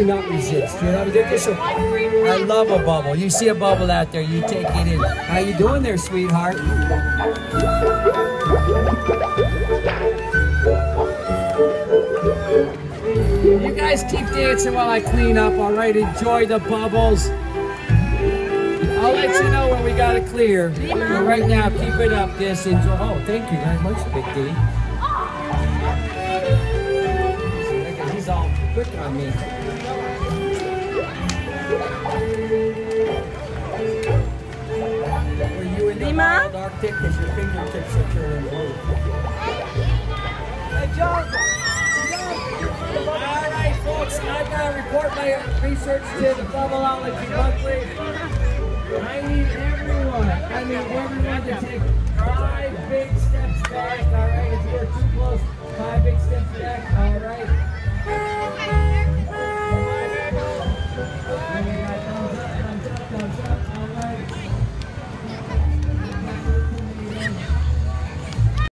you not resist? You know, you just a, I love a bubble. You see a bubble out there, you take it in. How you doing there, sweetheart? You guys keep dancing while I clean up, all right? Enjoy the bubbles. I'll let you know when we got it clear. But right now, keep it up. This enjoy. Oh, thank you very much, Big D. He's all quick on me. Were you in the Lima? Arctic? Because your fingertips are turning Report my research to the Bubbleology Monthly. I need everyone, I need everyone to take five big